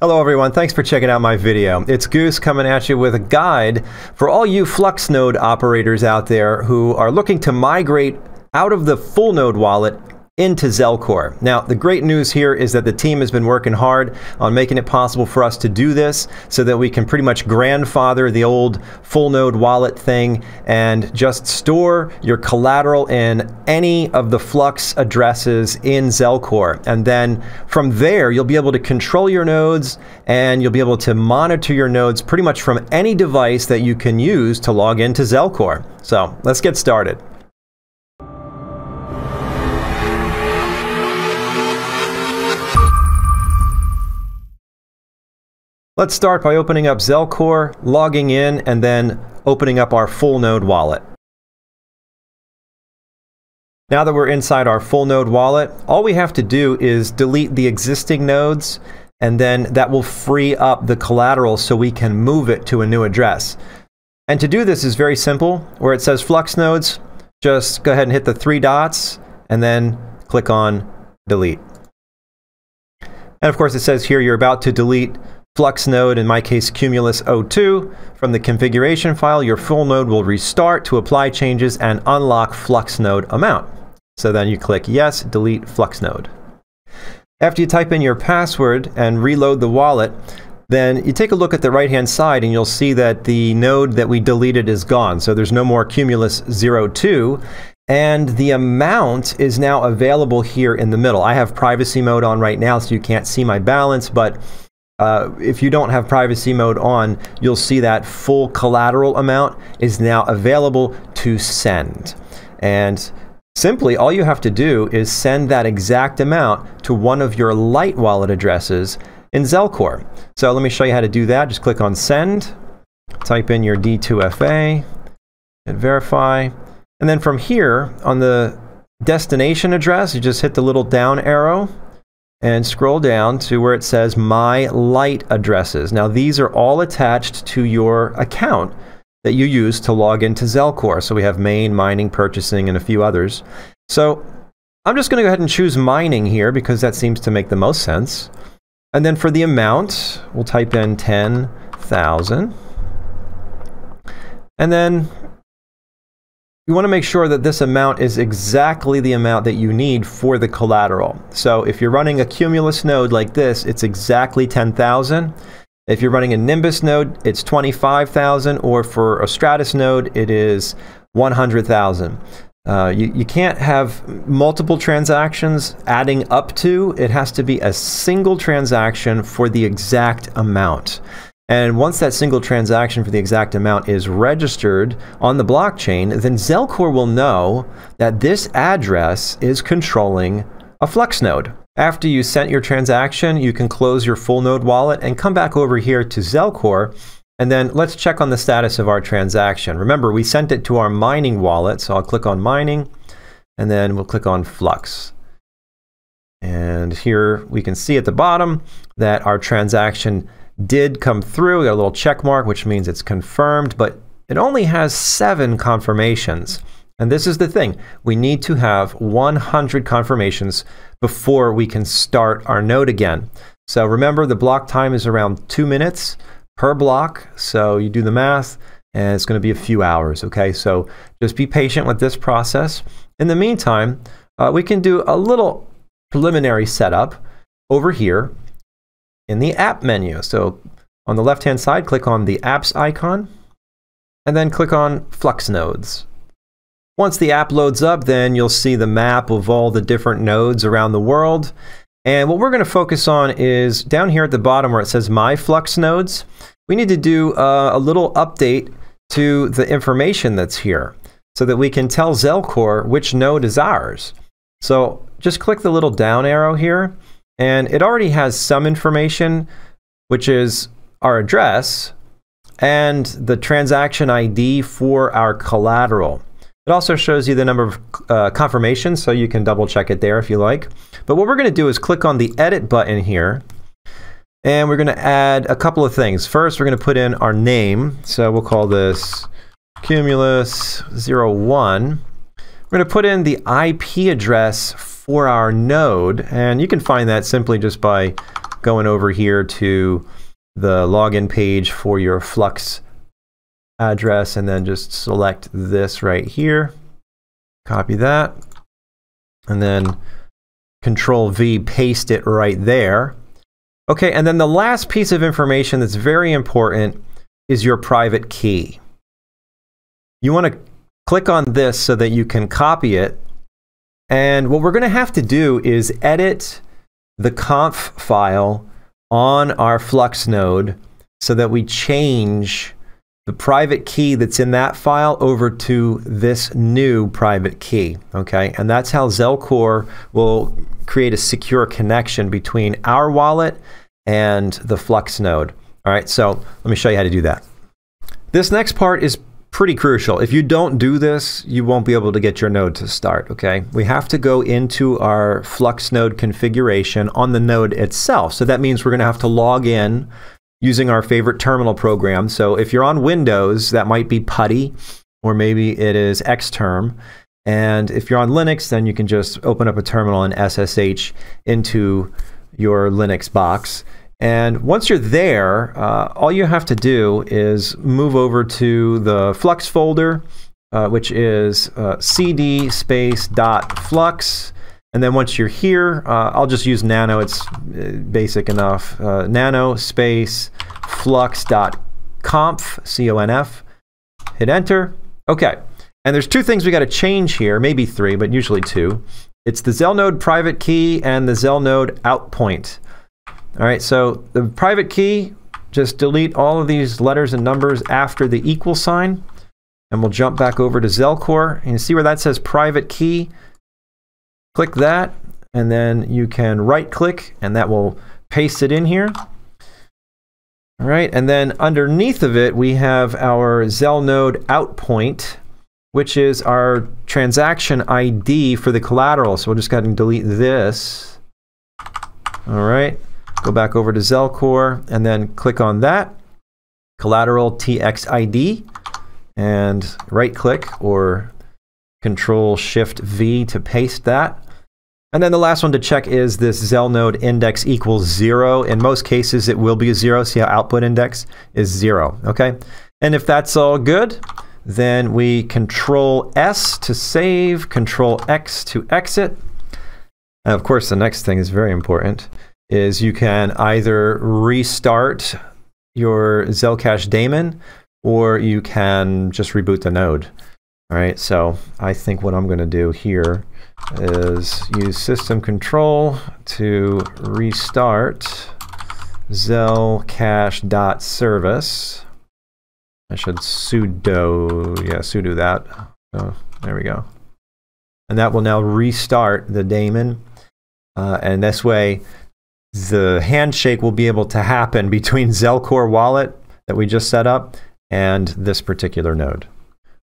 Hello everyone, thanks for checking out my video. It's Goose coming at you with a guide for all you Flux node operators out there who are looking to migrate out of the full node wallet into Zelcore. Now, the great news here is that the team has been working hard on making it possible for us to do this so that we can pretty much grandfather the old full node wallet thing and just store your collateral in any of the Flux addresses in Zelcore. And then from there, you'll be able to control your nodes and you'll be able to monitor your nodes pretty much from any device that you can use to log into Zelcore. So let's get started. Let's start by opening up Zelcore, logging in, and then opening up our full node wallet. Now that we're inside our full node wallet, all we have to do is delete the existing nodes, and then that will free up the collateral so we can move it to a new address. And to do this is very simple. Where it says Flux nodes, just go ahead and hit the three dots, and then click on delete. And of course it says here you're about to delete Flux node, in my case Cumulus 02. From the configuration file, your full node will restart to apply changes and unlock Flux node amount. So then you click Yes, delete Flux node. After you type in your password and reload the wallet, then you take a look at the right hand side and you'll see that the node that we deleted is gone. So there's no more Cumulus 02 and the amount is now available here in the middle. I have privacy mode on right now so you can't see my balance, but uh, if you don't have privacy mode on, you'll see that full collateral amount is now available to send. And simply, all you have to do is send that exact amount to one of your Light Wallet addresses in Zelcore. So let me show you how to do that. Just click on Send, type in your D2FA, and verify. And then from here, on the destination address, you just hit the little down arrow and scroll down to where it says My Light Addresses. Now, these are all attached to your account that you use to log into Zelcore. So we have main, mining, purchasing, and a few others. So I'm just going to go ahead and choose mining here because that seems to make the most sense. And then for the amount, we'll type in 10,000. And then you want to make sure that this amount is exactly the amount that you need for the collateral. So if you're running a Cumulus node like this, it's exactly 10,000. If you're running a Nimbus node, it's 25,000, or for a Stratus node, it is 100,000. Uh, you, you can't have multiple transactions adding up to, it has to be a single transaction for the exact amount. And once that single transaction for the exact amount is registered on the blockchain, then Zelcore will know that this address is controlling a Flux node. After you sent your transaction, you can close your full node wallet and come back over here to Zelcore. And then let's check on the status of our transaction. Remember, we sent it to our mining wallet, so I'll click on mining, and then we'll click on Flux. And here we can see at the bottom that our transaction did come through. We got a little check mark, which means it's confirmed, but it only has seven confirmations. And this is the thing. We need to have 100 confirmations before we can start our node again. So remember, the block time is around two minutes per block. So you do the math, and it's going to be a few hours, okay? So just be patient with this process. In the meantime, uh, we can do a little preliminary setup over here in the app menu. So on the left-hand side, click on the apps icon, and then click on Flux nodes. Once the app loads up, then you'll see the map of all the different nodes around the world. And what we're going to focus on is down here at the bottom where it says My Flux Nodes. We need to do uh, a little update to the information that's here so that we can tell Zelcore which node is ours. So just click the little down arrow here and it already has some information, which is our address and the transaction ID for our collateral. It also shows you the number of uh, confirmations, so you can double check it there if you like. But what we're going to do is click on the edit button here, and we're going to add a couple of things. First, we're going to put in our name. So we'll call this Cumulus01. We're going to put in the IP address for our node, and you can find that simply just by going over here to the login page for your Flux address and then just select this right here. Copy that. And then Control V, paste it right there. Okay, and then the last piece of information that's very important is your private key. You want to click on this so that you can copy it. And what we're going to have to do is edit the conf file on our Flux node so that we change the private key that's in that file over to this new private key, okay? And that's how Zelcore will create a secure connection between our wallet and the Flux node. All right, so let me show you how to do that. This next part is pretty crucial. If you don't do this, you won't be able to get your node to start, okay? We have to go into our Flux node configuration on the node itself. So that means we're gonna have to log in using our favorite terminal program. So if you're on Windows, that might be PuTTY, or maybe it is Xterm. And if you're on Linux, then you can just open up a terminal and SSH into your Linux box. And once you're there, uh, all you have to do is move over to the Flux folder, uh, which is uh, cd space dot flux. And then once you're here, uh, I'll just use nano, it's uh, basic enough. Uh, nano space flux dot conf, C-O-N-F. Hit enter. Okay. And there's two things we got to change here, maybe three, but usually two. It's the Zelnode private key and the Zelnode out point. All right, so the private key, just delete all of these letters and numbers after the equal sign. And we'll jump back over to Zelcore. And see where that says private key? Click that, and then you can right click, and that will paste it in here. All right, and then underneath of it, we have our Zelnode out point, which is our transaction ID for the collateral. So we'll just go ahead and delete this. All right. Go back over to Zelcore and then click on that, collateral TXID, and right click or control shift V to paste that. And then the last one to check is this Zelnode index equals zero. In most cases, it will be a zero. See how output index is zero, okay? And if that's all good, then we control S to save, control X to exit. And of course, the next thing is very important is you can either restart your Zelcash daemon or you can just reboot the node. All right, so I think what I'm going to do here is use system control to restart zelcash.service. I should sudo, yeah, sudo that. Oh, there we go. And that will now restart the daemon. Uh, and this way, the handshake will be able to happen between Zelcore wallet that we just set up and this particular node.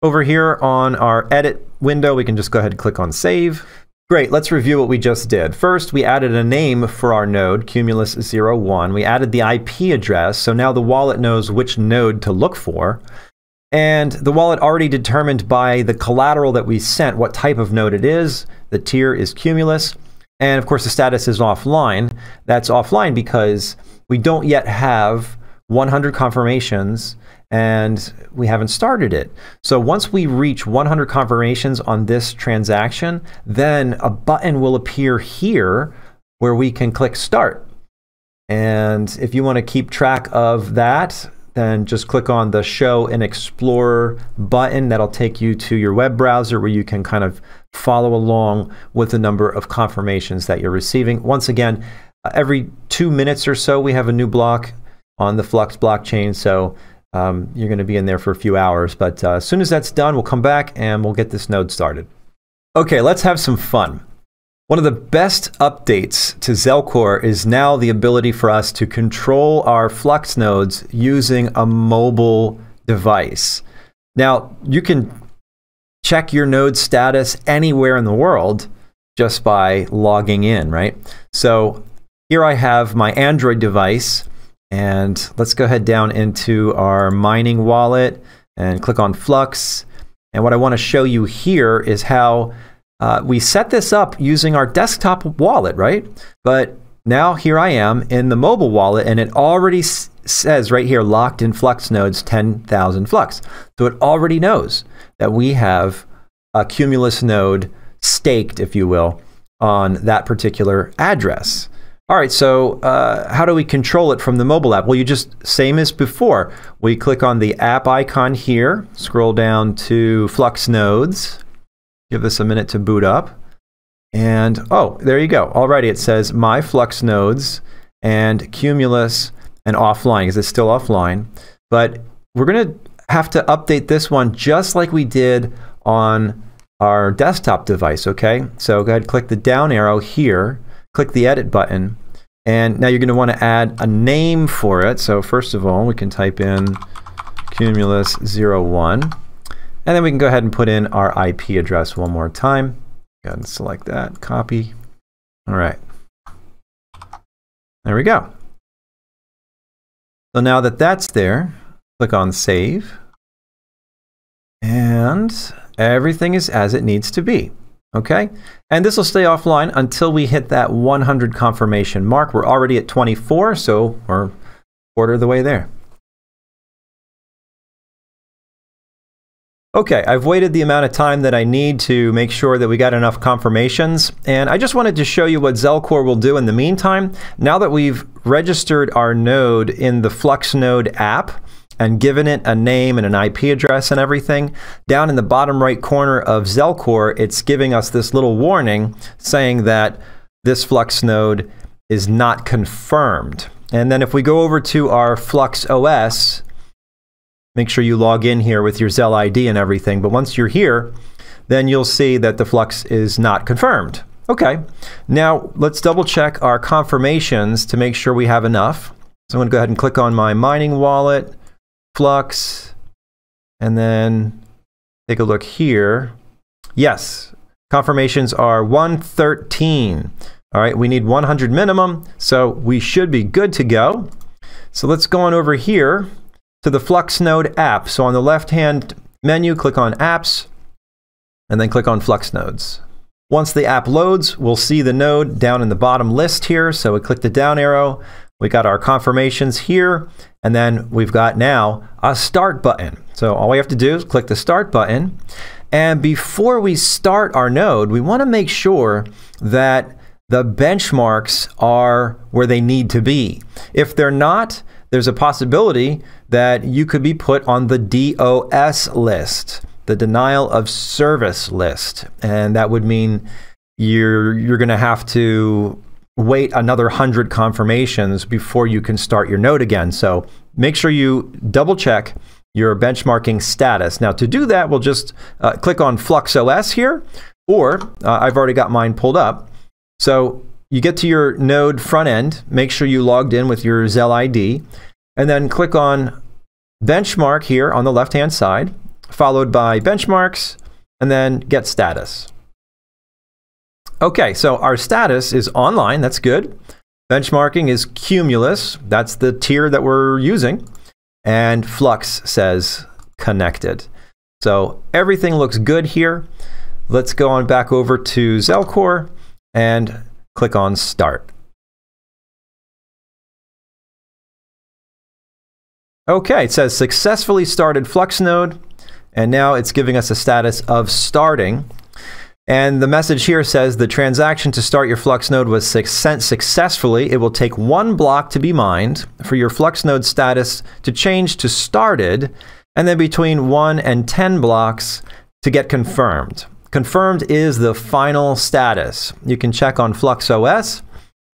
Over here on our edit window, we can just go ahead and click on save. Great, let's review what we just did. First, we added a name for our node, Cumulus01. We added the IP address, so now the wallet knows which node to look for. And the wallet already determined by the collateral that we sent what type of node it is. The tier is Cumulus. And of course, the status is offline. That's offline because we don't yet have 100 confirmations and we haven't started it. So once we reach 100 confirmations on this transaction, then a button will appear here where we can click start. And if you want to keep track of that, then just click on the Show and Explorer button. That'll take you to your web browser where you can kind of follow along with the number of confirmations that you're receiving. Once again, uh, every two minutes or so, we have a new block on the Flux blockchain. So um, you're going to be in there for a few hours. But uh, as soon as that's done, we'll come back and we'll get this node started. Okay, let's have some fun. One of the best updates to Zelcore is now the ability for us to control our Flux nodes using a mobile device. Now, you can check your node status anywhere in the world just by logging in, right? So here I have my Android device, and let's go ahead down into our mining wallet and click on Flux. And what I want to show you here is how uh, we set this up using our desktop wallet, right? But now here I am in the mobile wallet and it already says right here locked in flux nodes 10,000 flux. So it already knows that we have a Cumulus node staked, if you will, on that particular address. All right, so uh, how do we control it from the mobile app? Well, you just, same as before. We click on the app icon here, scroll down to Flux Nodes, give this a minute to boot up. And oh, there you go. Already it says My Flux Nodes and Cumulus and offline, because it's still offline. But we're going to have to update this one just like we did on our desktop device, okay? So go ahead and click the down arrow here, click the edit button, and now you're going to want to add a name for it. So first of all, we can type in Cumulus 01, and then we can go ahead and put in our IP address one more time. Go ahead and select that, copy. All right. There we go. So now that that's there, click on Save. And everything is as it needs to be. Okay? And this will stay offline until we hit that 100 confirmation mark. We're already at 24, so we're quarter of the way there. Okay, I've waited the amount of time that I need to make sure that we got enough confirmations, and I just wanted to show you what Zelcore will do in the meantime. Now that we've registered our node in the FluxNode app, and given it a name and an IP address and everything, down in the bottom right corner of Zelcore, it's giving us this little warning saying that this Flux node is not confirmed. And then if we go over to our Flux OS, Make sure you log in here with your ZelID and everything. But once you're here, then you'll see that the flux is not confirmed. Okay, now let's double check our confirmations to make sure we have enough. So I'm going to go ahead and click on my mining wallet, flux, and then take a look here. Yes, confirmations are 113. All right, we need 100 minimum, so we should be good to go. So let's go on over here to the FluxNode app. So on the left-hand menu, click on Apps, and then click on Flux Nodes. Once the app loads, we'll see the node down in the bottom list here. So we click the down arrow, we got our confirmations here, and then we've got now a start button. So all we have to do is click the start button. And before we start our node, we want to make sure that the benchmarks are where they need to be. If they're not, there's a possibility that you could be put on the DOS list, the denial of service list. And that would mean you're, you're going to have to wait another 100 confirmations before you can start your node again. So make sure you double check your benchmarking status. Now to do that, we'll just uh, click on Flux OS here, or uh, I've already got mine pulled up. So you get to your node front end, make sure you logged in with your ZelID, and then click on benchmark here on the left-hand side, followed by benchmarks, and then get status. Okay, so our status is online, that's good. Benchmarking is Cumulus, that's the tier that we're using. And Flux says connected. So everything looks good here. Let's go on back over to Zelcore and click on Start. Okay, it says successfully started Flux node, and now it's giving us a status of starting. And the message here says the transaction to start your Flux node was sent successfully. It will take one block to be mined for your Flux node status to change to started, and then between one and 10 blocks to get confirmed. Confirmed is the final status. You can check on FluxOS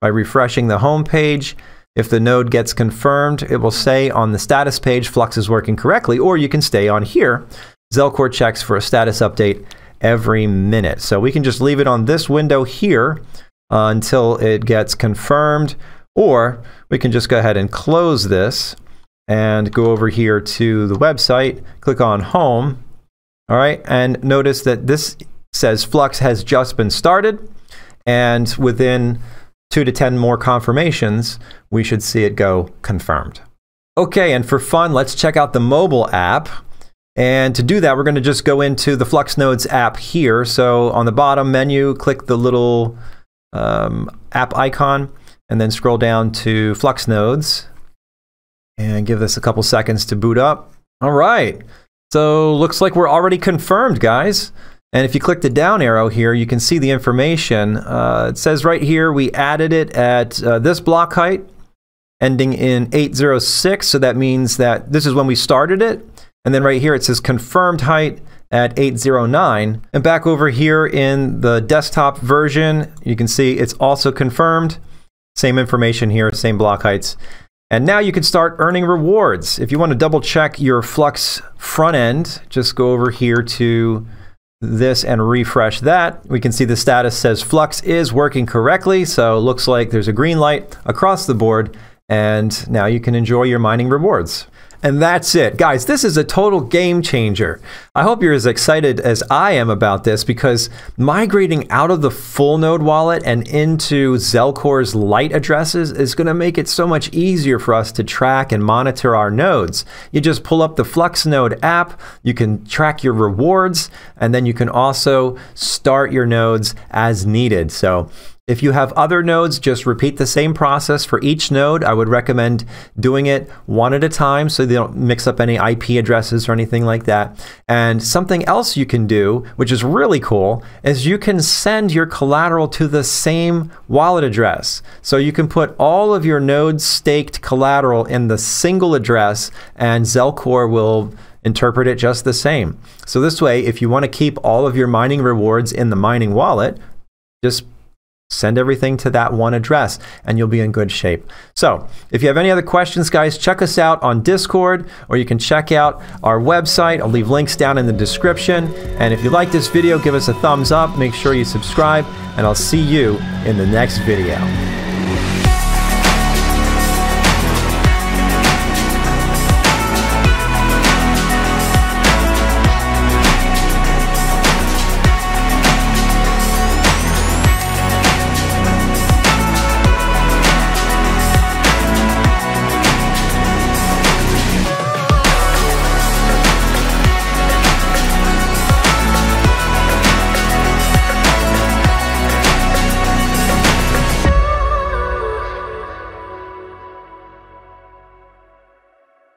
by refreshing the home page if the node gets confirmed, it will say on the status page Flux is working correctly, or you can stay on here. Zelcore checks for a status update every minute. So we can just leave it on this window here uh, until it gets confirmed, or we can just go ahead and close this and go over here to the website, click on Home, all right, and notice that this says Flux has just been started, and within two to 10 more confirmations, we should see it go confirmed. Okay, and for fun, let's check out the mobile app. And to do that, we're going to just go into the Flux Nodes app here. So on the bottom menu, click the little um, app icon, and then scroll down to Flux nodes and give this a couple seconds to boot up. All right. So looks like we're already confirmed, guys. And if you click the down arrow here, you can see the information. Uh, it says right here we added it at uh, this block height, ending in 806. So that means that this is when we started it. And then right here it says confirmed height at 809. And back over here in the desktop version, you can see it's also confirmed. Same information here, same block heights. And now you can start earning rewards. If you want to double check your Flux front end, just go over here to this and refresh that. We can see the status says Flux is working correctly. So it looks like there's a green light across the board. And now you can enjoy your mining rewards. And that's it. Guys, this is a total game changer. I hope you're as excited as I am about this because migrating out of the full node wallet and into Zelcore's light addresses is going to make it so much easier for us to track and monitor our nodes. You just pull up the Flux Node app, you can track your rewards, and then you can also start your nodes as needed. So if you have other nodes, just repeat the same process for each node. I would recommend doing it one at a time so they don't mix up any IP addresses or anything like that. And something else you can do, which is really cool, is you can send your collateral to the same wallet address. So you can put all of your node staked collateral in the single address and Zelcore will interpret it just the same. So this way, if you want to keep all of your mining rewards in the mining wallet, just Send everything to that one address and you'll be in good shape. So, if you have any other questions, guys, check us out on Discord or you can check out our website. I'll leave links down in the description. And if you like this video, give us a thumbs up, make sure you subscribe, and I'll see you in the next video.